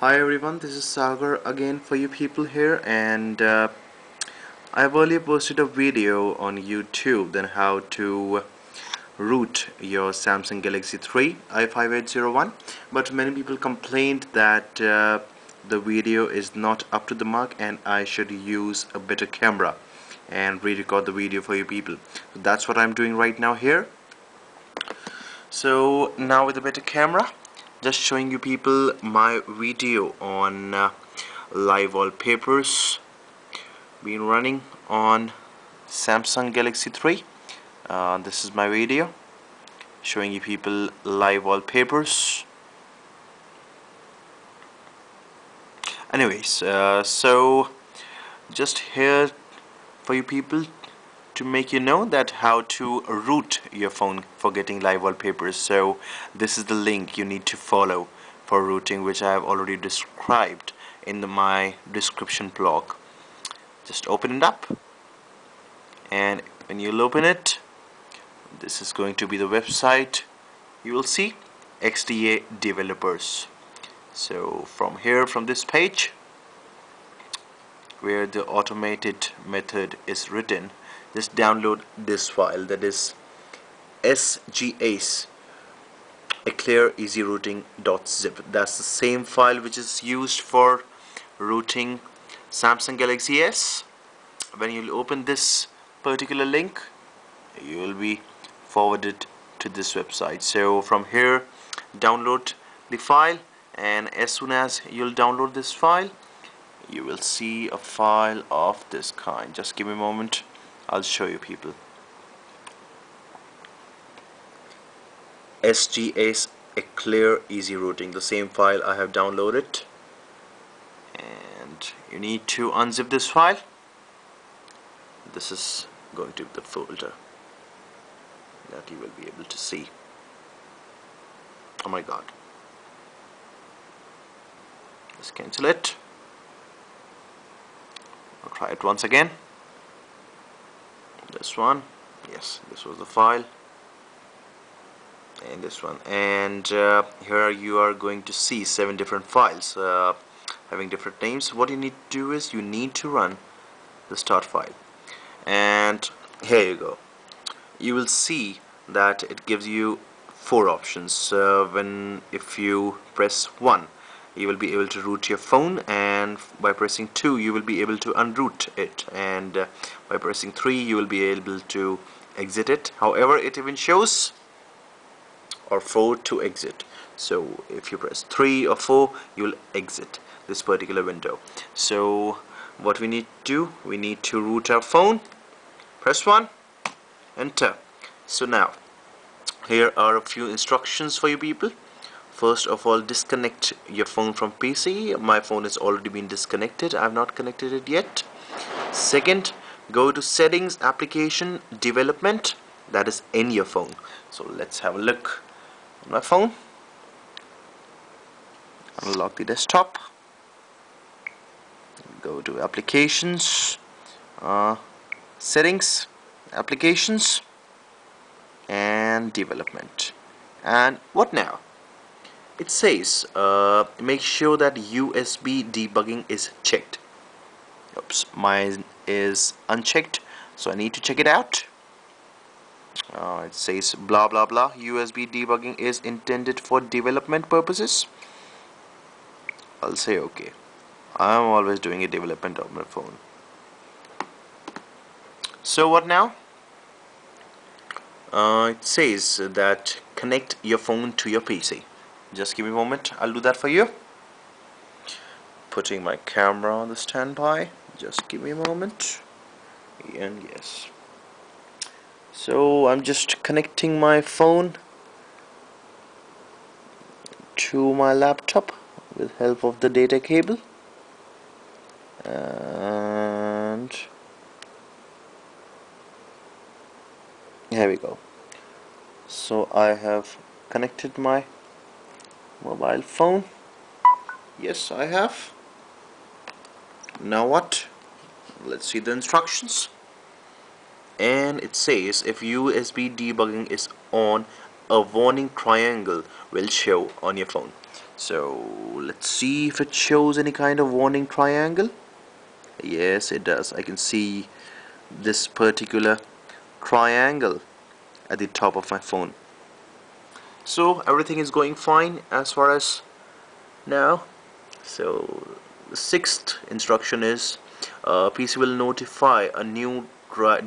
Hi everyone, this is Sagar again for you people here and uh, I've earlier posted a video on YouTube then how to root your Samsung Galaxy 3 i5801 but many people complained that uh, the video is not up to the mark and I should use a better camera and re-record the video for you people. So that's what I'm doing right now here. So now with a better camera just showing you people my video on uh, live wallpapers. Been running on Samsung Galaxy 3 uh, this is my video showing you people live wallpapers. Anyways uh, so just here for you people to make you know that how to root your phone for getting live wallpapers. So this is the link you need to follow for rooting which I have already described in the, my description blog just open it up. And when you'll open it this is going to be the website you will see XDA developers. So from here from this page where the automated method is written just download this file that is SGS Eclair Easy Rooting zip that's the same file which is used for rooting Samsung Galaxy S. When you open this particular link you will be forwarded to this website. So from here download the file and as soon as you'll download this file you will see a file of this kind. Just give me a moment I'll show you people. SGS a clear Easy Rooting the same file I have downloaded. And you need to unzip this file. This is going to be the folder that you will be able to see. Oh my god. Let's cancel it. I'll try it once again this one. Yes this was the file. And this one. And uh, here you are going to see seven different files uh, having different names. What you need to do is you need to run the start file. And here you go. You will see that it gives you four options. Uh, when if you press 1 you will be able to root your phone and by pressing 2 you will be able to unroot it. And uh, by pressing 3 you will be able to exit it. However it even shows or 4 to exit. So if you press 3 or 4 you will exit this particular window. So what we need to do we need to root our phone. Press 1 enter. So now here are a few instructions for you people first of all disconnect your phone from PC my phone has already been disconnected. I've not connected it yet. Second go to settings application development. That is in your phone. So let's have a look on my phone. Unlock the desktop. Go to applications uh, settings applications and development. And what now it says uh, make sure that USB debugging is checked. Oops mine is unchecked so I need to check it out. Uh, it says blah blah blah USB debugging is intended for development purposes. I'll say okay. I'm always doing a development on my phone. So what now? Uh, it says that connect your phone to your PC just give me a moment. I'll do that for you. Putting my camera on the standby. Just give me a moment. And yes. So I'm just connecting my phone to my laptop with help of the data cable. And here we go. So I have connected my mobile phone. Yes I have. Now what? Let's see the instructions. And it says if USB debugging is on a warning triangle will show on your phone. So let's see if it shows any kind of warning triangle. Yes it does. I can see this particular triangle at the top of my phone so everything is going fine as far as now. So the sixth instruction is uh, PC will notify a new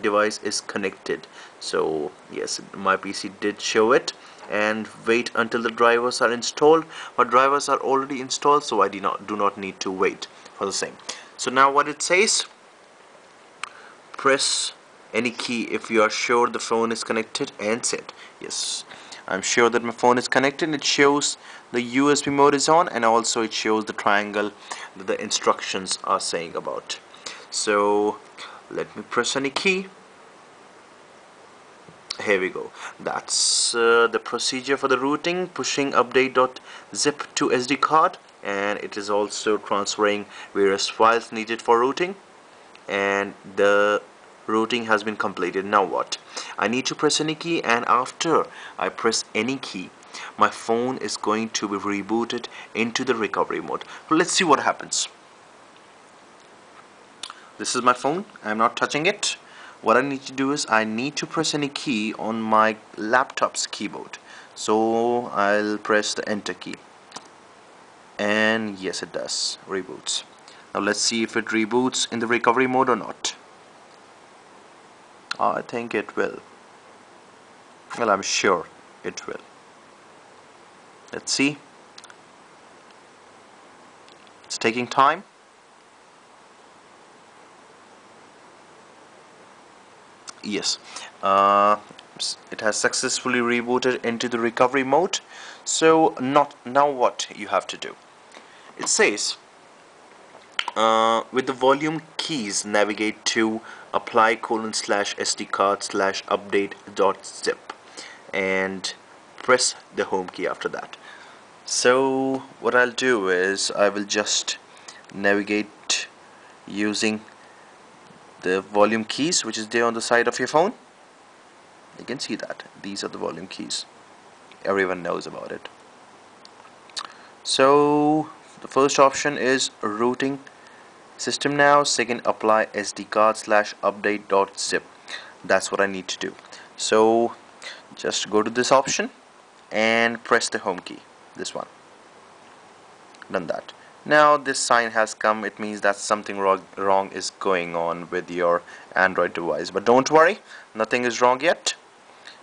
device is connected. So yes my PC did show it. And wait until the drivers are installed. But drivers are already installed so I do not do not need to wait for the same. So now what it says press any key if you are sure the phone is connected and set. Yes I'm sure that my phone is connected. It shows the USB mode is on and also it shows the triangle that the instructions are saying about. So let me press any key. Here we go. That's uh, the procedure for the rooting pushing update.zip to SD card and it is also transferring various files needed for rooting and the rooting has been completed. Now what? I need to press any key and after I press any key my phone is going to be rebooted into the recovery mode. Let's see what happens. This is my phone. I'm not touching it. What I need to do is I need to press any key on my laptop's keyboard. So I'll press the enter key. And yes it does. Reboots. Now let's see if it reboots in the recovery mode or not I think it will. Well I'm sure it will. Let's see. It's taking time. Yes. Uh, it has successfully rebooted into the recovery mode. So not now what you have to do? It says uh, with the volume keys navigate to apply colon slash SD card slash update dot zip and press the home key after that. So what I'll do is I will just navigate using the volume keys which is there on the side of your phone. You can see that. These are the volume keys. Everyone knows about it. So the first option is rooting system now second apply SD card slash update dot zip. That's what I need to do. So just go to this option and press the home key this one. Done that. Now this sign has come. It means that something wrong, wrong is going on with your Android device. But don't worry nothing is wrong yet.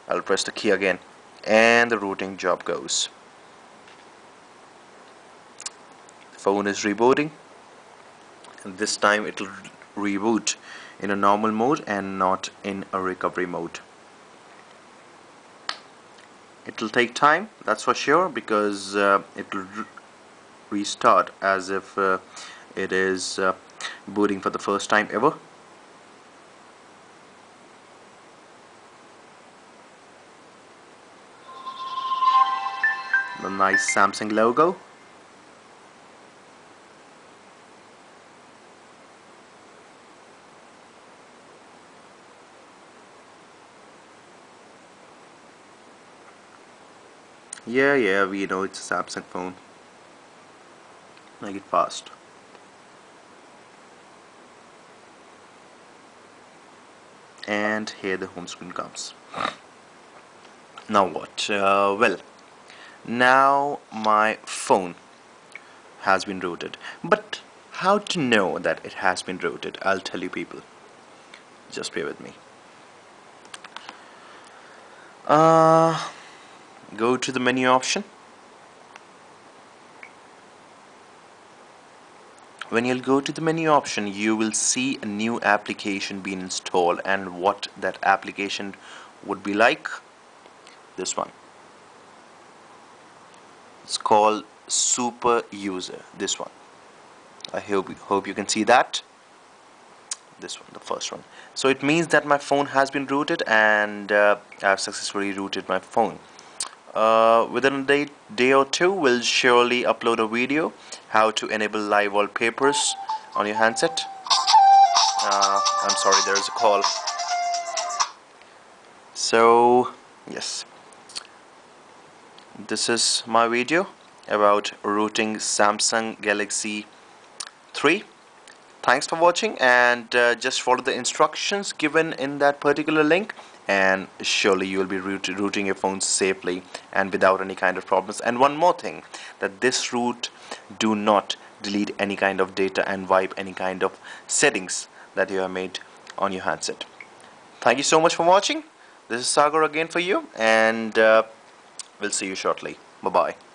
I'll press the key again and the rooting job goes. Phone is rebooting this time it will reboot in a normal mode and not in a recovery mode. It will take time that's for sure because uh, it will restart as if uh, it is uh, booting for the first time ever. The nice Samsung logo yeah yeah we know it's a Samsung phone. Make it fast. And here the home screen comes. Now what? Uh, well now my phone has been rooted. But how to know that it has been rooted? I'll tell you people. Just bear with me. Uh, go to the menu option. When you'll go to the menu option you will see a new application being installed and what that application would be like. This one. It's called super user this one. I hope, hope you can see that. This one the first one. So it means that my phone has been rooted and uh, I've successfully rooted my phone uh, within a day, day or two we'll surely upload a video how to enable live wallpapers on your handset. Uh, I'm sorry there is a call. So yes. This is my video about rooting Samsung Galaxy 3 thanks for watching and uh, just follow the instructions given in that particular link and surely you will be root rooting your phone safely and without any kind of problems. And one more thing that this root do not delete any kind of data and wipe any kind of settings that you have made on your handset. Thank you so much for watching. This is Sagar again for you and uh, we'll see you shortly. Bye bye